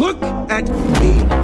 Look at me.